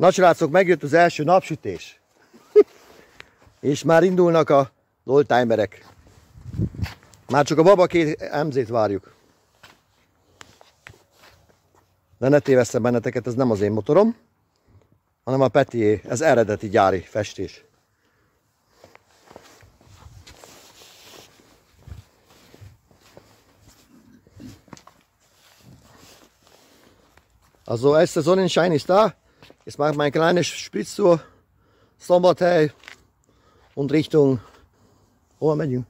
Na srácok, megjött az első napsütés. És már indulnak a oldtimerek. Már csak a baba két MZ-t várjuk. De ne tévesszem benneteket, ez nem az én motorom, hanem a Petié, ez eredeti gyári festés. Also als der Sonnenschein ist da, Jetzt mache ich meine kleine Spitztour, Sommerteil und Richtung Obermedjung.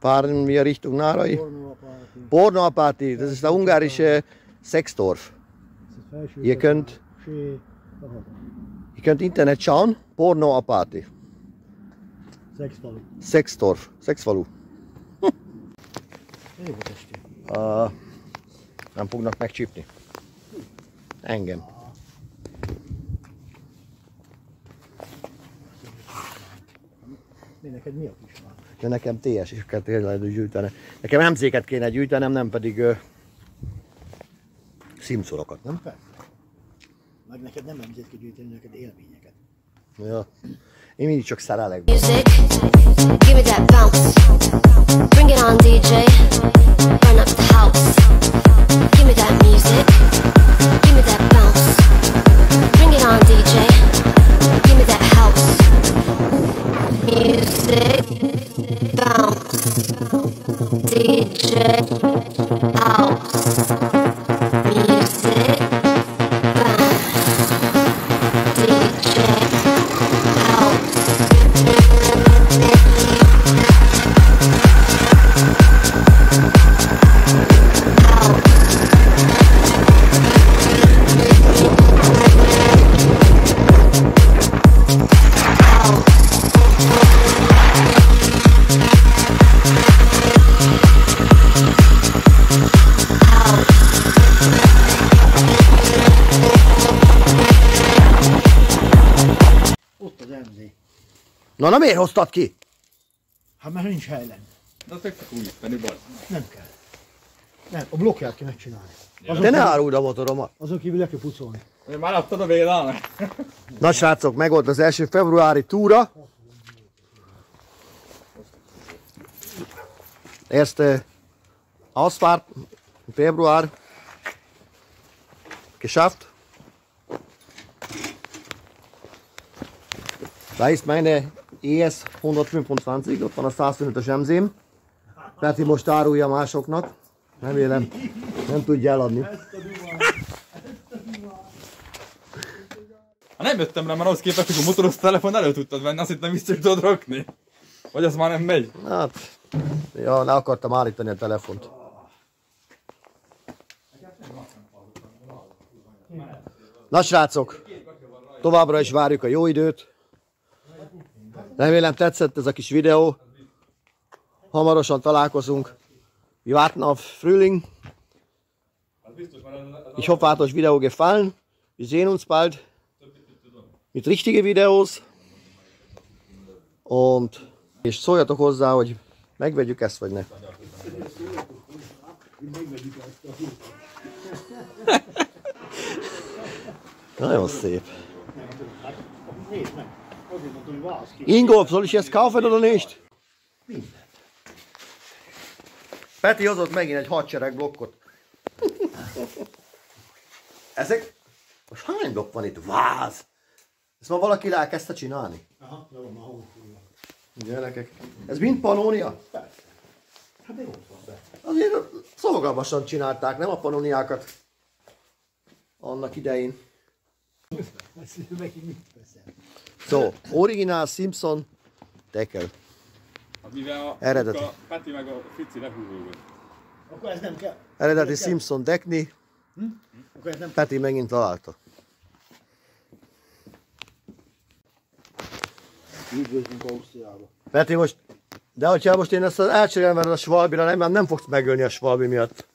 Fahren wir Richtung Naroi. Bornoa Party, das ist der ungarische Sechsdorf. Ihr könnt, ihr könnt Internet schauen, Bornoa Party. Sechsfalu. Sechsdorf, Sechsfalu. A tam půjdeme k McChipney. Engem. Mi neked mi a kis már? De nekem TS-eket kéne gyűjteni. Nekem MZ-ket kéne gyűjtenem, nem pedig uh, szimszorokat, nem? Persze. Meg neked nem emzét kell gyűjteni, neked élményeket. Ja. Én mindig csak szerelek. Music, give me that Na, na miért hoztad ki? Hát mert nincs hely lenne. De az tök úgy, baj. Nem kell. Nem, a blokkját kell megcsinálni. Azon, Te ne áruld a motoromat. azon kívül le kell pucolni. Már adtad a védelmet? Na srácok, meg volt az első februári túra. Erste Ausfahrt Februar geschafft. Da ist meine ES 125, ott van a 125-ös emzém. Peti most árulja másoknak. Remélem nem tudja eladni. Ha nem jöttem rá, mert ahhoz képest, hogy a motoros telefon elő tudtad venni, azt hittem vissza tudod rakni. Vagy az már nem megy. Hát, ja, le akartam állítani a telefont. Na srácok, továbbra is várjuk a jó időt. Remélem tetszett ez a kis videó. Hamarosan találkozunk. Warten auf Frühling. Ich hoffe, hat euch Video gefallen. Wir sehen uns bald mit richtigen Videos. Und és szóljatok hozzá, hogy megvegyük ezt, vagy ne. Nagyon szép. Nézd meg. Azért mondtam, hogy válasz ki. Ingolf, soll ich ezt kaufen oder nicht? Peti hozott megint egy hadsereg blokkot. Ezek... Most hány blokk van itt? Váz! Ezt ma valaki elkezdte csinálni? Aha, jó, már hol fújva. Gyerekek. Ez mind panónia? Persze. Hát de ott van be. Azért szolgalmasan csinálták, nem a panóniákat annak idején. Ezt megint mit veszel? So, originál Simpson Deckel. Hát mivel a, Eredeti. a Peti meg a Fici lehúzódott. Akkor ez nem kell. Eredeti kell. Simpson Dekni, Akkor ez nem kell. Peti megint találta. Üdvözlünk Ausztriába. Peti most, de hogyha most én ezt elcserélem a Schwalbira, nem, nem, nem fogsz megölni a Schwalbi miatt.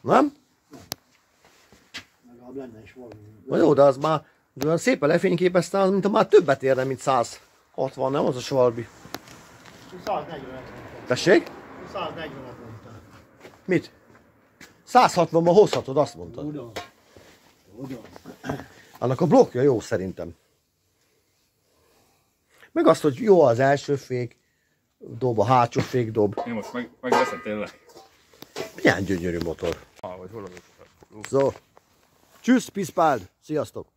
Nem? Legalább lenne is valami. Na jó, de az már de olyan szépen lefényképezte, az, mint ha már többet érne, mint 160, nem az a Schwalbi. 140 Tessék? 140 mondtál. Mit? 160-ban hozhatod, azt mondtad. Uram. Annak a blokkja jó szerintem. Meg azt, hogy jó az első fék dob, a hátsó fék dob. Én most meg, megveszem tényleg. Milyen gyönyörű motor. Ah, vagy hol az? So. Tschüss, Pispáld. Sziasztok.